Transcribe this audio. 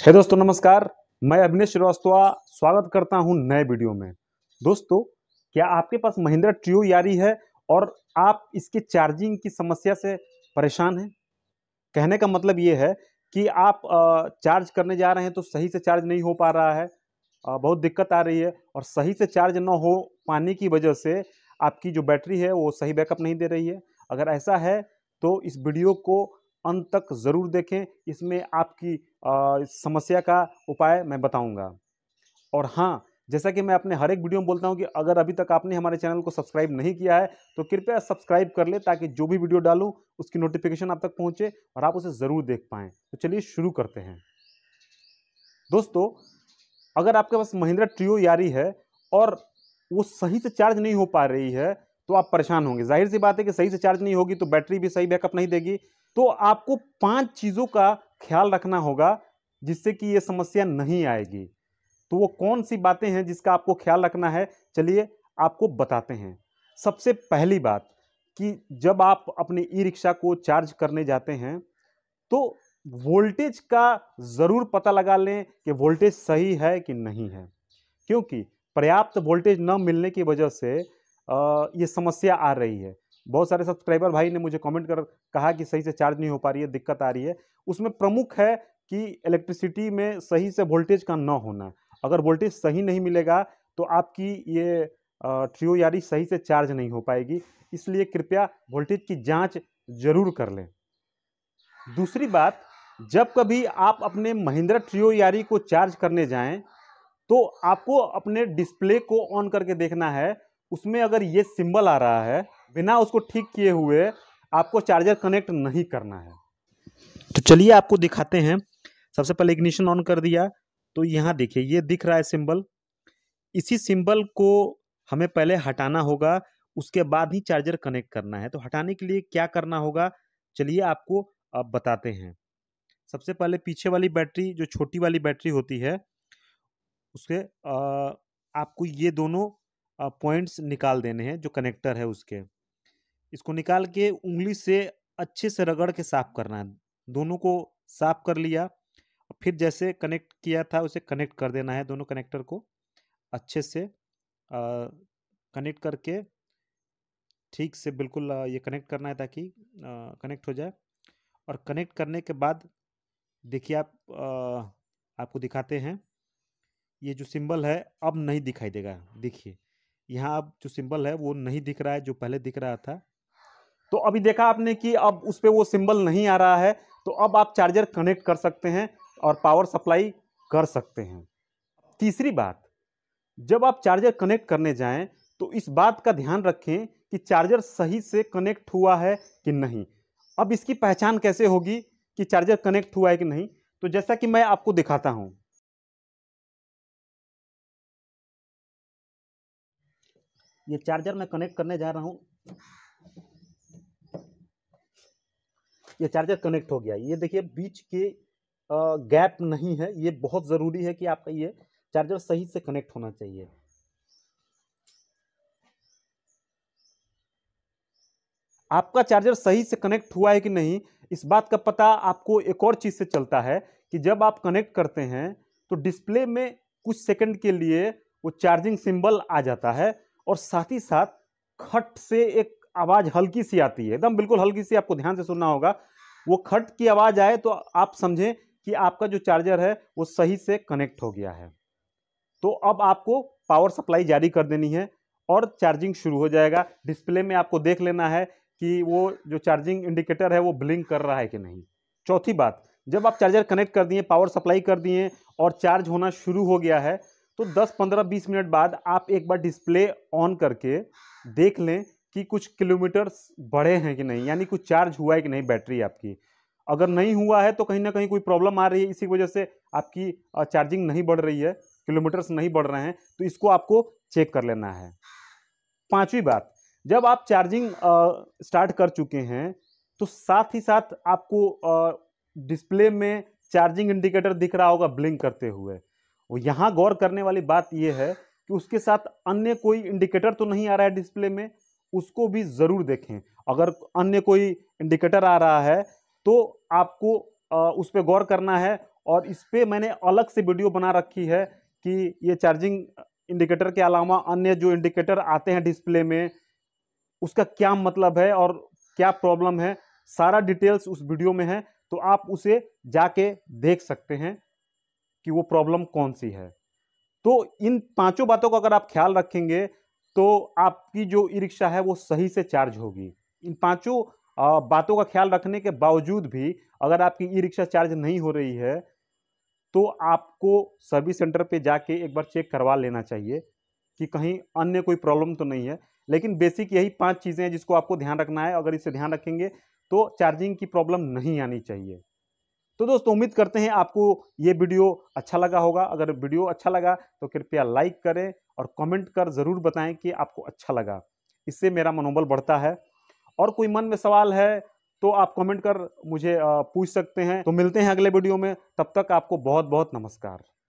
है दोस्तों, नमस्कार। मैं अभिनेश श्रीवास्तवा, स्वागत करता हूँ नए वीडियो में। दोस्तों, क्या आपके पास महिंद्रा ट्रियो यारी है और आप इसके चार्जिंग की समस्या से परेशान हैं? कहने का मतलब ये है कि आप चार्ज करने जा रहे हैं तो सही से चार्ज नहीं हो पा रहा है। बहुत दिक्कत आ रही है और सही से चार्ज न हो पाने की वजह से आपकी जो बैटरी है वो सही बैकअप नहीं दे रही है। अगर ऐसा है तो इस वीडियो को अंत तक ज़रूर देखें। इसमें आपकी इस समस्या का उपाय मैं बताऊँगा। और हाँ जैसा कि मैं अपने हर एक वीडियो में बोलता हूँ कि अगर अभी तक आपने हमारे चैनल को सब्सक्राइब नहीं किया है तो कृपया सब्सक्राइब कर ले ताकि जो भी वीडियो डालूं, उसकी नोटिफिकेशन आप तक पहुँचे और आप उसे ज़रूर देख पाएँ। तो चलिए शुरू करते हैं। दोस्तों, अगर आपके पास महिंद्रा ट्रियो यारी है और वो सही से चार्ज नहीं हो पा रही है तो आप परेशान होंगे। ज़ाहिर सी बात है कि सही से चार्ज नहीं होगी तो बैटरी भी सही बैकअप नहीं देगी। तो आपको पाँच चीज़ों का ख्याल रखना होगा जिससे कि ये समस्या नहीं आएगी। तो वो कौन सी बातें हैं जिसका आपको ख्याल रखना है? चलिए आपको बताते हैं। सबसे पहली बात कि जब आप अपने ई रिक्शा को चार्ज करने जाते हैं तो वोल्टेज का ज़रूर पता लगा लें कि वोल्टेज सही है कि नहीं है। क्योंकि पर्याप्त वोल्टेज न मिलने की वजह से ये समस्या आ रही है। बहुत सारे सब्सक्राइबर भाई ने मुझे कमेंट कर, कहा कि सही से चार्ज नहीं हो पा रही है, दिक्कत आ रही है। उसमें प्रमुख है कि इलेक्ट्रिसिटी में सही से वोल्टेज का न होना। अगर वोल्टेज सही नहीं मिलेगा तो आपकी ये ट्रियो यारी सही से चार्ज नहीं हो पाएगी। इसलिए कृपया वोल्टेज की जाँच ज़रूर कर लें। दूसरी बात, जब कभी आप अपने महिंद्रा ट्रियो यारी को चार्ज करने जाएँ तो आपको अपने डिस्प्ले को ऑन करके देखना है। उसमें अगर ये सिंबल आ रहा है बिना उसको ठीक किए हुए आपको चार्जर कनेक्ट नहीं करना है। तो चलिए आपको दिखाते हैं। सबसे पहले इग्निशन ऑन कर दिया। तो यहाँ देखिए, ये दिख रहा है सिंबल इसी सिंबल को हमें पहले हटाना होगा, उसके बाद ही चार्जर कनेक्ट करना है। तो हटाने के लिए क्या करना होगा? चलिए आपको अब बताते हैं। सबसे पहले पीछे वाली बैटरी, जो छोटी वाली बैटरी होती है, उसके आपको ये दोनों पॉइंट्स निकाल देने हैं, जो कनेक्टर है उसके। इसको निकाल के उंगली से अच्छे से रगड़ के साफ़ करना है। दोनों को साफ़ कर लिया फिर जैसे कनेक्ट किया था उसे कनेक्ट कर देना है दोनों कनेक्टर को अच्छे से। कनेक्ट करके ठीक से बिल्कुल ये कनेक्ट करना है ताकि कनेक्ट हो जाए। और कनेक्ट करने के बाद देखिए आप अ, आपको दिखाते हैं। ये जो सिंबल है अब नहीं दिखाई देगा। देखिए यहाँ अब जो सिंबल है वो नहीं दिख रहा है जो पहले दिख रहा था। तो अभी देखा आपने कि अब उस पर वो सिंबल नहीं आ रहा है तो अब आप चार्जर कनेक्ट कर सकते हैं और पावर सप्लाई कर सकते हैं। तीसरी बात, जब आप चार्जर कनेक्ट करने जाएँ तो इस बात का ध्यान रखें कि चार्जर सही से कनेक्ट हुआ है कि नहीं। अब इसकी पहचान कैसे होगी कि चार्जर कनेक्ट हुआ है कि नहीं? तो जैसा कि मैं आपको दिखाता हूँ। ये चार्जर मैं कनेक्ट करने जा रहा हूँ। ये चार्जर कनेक्ट हो गया। ये देखिए, बीच के गैप नहीं है। ये बहुत ज़रूरी है कि आपका ये चार्जर सही से कनेक्ट होना चाहिए। आपका चार्जर सही से कनेक्ट हुआ है कि नहीं, इस बात का पता आपको एक और चीज़ से चलता है कि जब आप कनेक्ट करते हैं तो डिस्प्ले में कुछ सेकंड के लिए वो चार्जिंग सिंबल आ जाता है और साथ ही साथ खट से एक आवाज़ हल्की सी आती है। एकदम बिल्कुल हल्की सी, आपको ध्यान से सुनना होगा। वो खट की आवाज़ आए तो आप समझें कि आपका जो चार्जर है वो सही से कनेक्ट हो गया है। तो अब आपको पावर सप्लाई जारी कर देनी है और चार्जिंग शुरू हो जाएगा। डिस्प्ले में आपको देख लेना है कि वो जो चार्जिंग इंडिकेटर है वो ब्लिंक कर रहा है कि नहीं। चौथी बात, जब आप चार्जर कनेक्ट कर दिए, पावर सप्लाई कर दिए और चार्ज होना शुरू हो गया है तो 10 15 20 मिनट बाद आप एक बार डिस्प्ले ऑन करके देख लें कि कुछ किलोमीटर्स बढ़े हैं कि नहीं? यानी कुछ चार्ज हुआ है कि नहीं बैटरी आपकी? अगर नहीं हुआ है तो कहीं ना कहीं कोई प्रॉब्लम आ रही है, इसी वजह से आपकी चार्जिंग नहीं बढ़ रही है, किलोमीटर्स नहीं बढ़ रहे हैं तो इसको आपको चेक कर लेना है। पांचवी बात, जब आप चार्जिंग स्टार्ट कर चुके हैं तो साथ ही साथ आपको डिस्प्ले में चार्जिंग इंडिकेटर दिख रहा होगा ब्लिंक करते हुए। वो यहाँ गौर करने वाली बात यह है कि उसके साथ अन्य कोई इंडिकेटर तो नहीं आ रहा है डिस्प्ले में उसको भी ज़रूर देखें। अगर अन्य कोई इंडिकेटर आ रहा है तो आपको उस पर गौर करना है और इस पर मैंने अलग से वीडियो बना रखी है कि ये चार्जिंग इंडिकेटर के अलावा अन्य जो इंडिकेटर आते हैं डिस्प्ले में, उसका क्या मतलब है और क्या प्रॉब्लम है, सारा डिटेल्स उस वीडियो में है तो आप उसे जाके देख सकते हैं कि वो प्रॉब्लम कौन सी है। तो इन पाँचों बातों का अगर आप ख्याल रखेंगे तो आपकी जो ई रिक्शा है वो सही से चार्ज होगी। इन पाँचों बातों का ख्याल रखने के बावजूद भी अगर आपकी ई रिक्शा चार्ज नहीं हो रही है तो आपको सर्विस सेंटर पे जाके एक बार चेक करवा लेना चाहिए कि कहीं अन्य कोई प्रॉब्लम तो नहीं है। लेकिन बेसिक यही पाँच चीज़ें हैं जिसको आपको ध्यान रखना है। अगर इसे ध्यान रखेंगे तो चार्जिंग की प्रॉब्लम नहीं आनी चाहिए। तो दोस्तों, उम्मीद करते हैं आपको ये वीडियो अच्छा लगा होगा। अगर वीडियो अच्छा लगा तो कृपया लाइक करें और कमेंट कर ज़रूर बताएँ कि आपको अच्छा लगा। इससे मेरा मनोबल बढ़ता है। और कोई मन में सवाल है तो आप कमेंट कर मुझे पूछ सकते हैं। तो मिलते हैं अगले वीडियो में। तब तक आपको बहुत बहुत नमस्कार।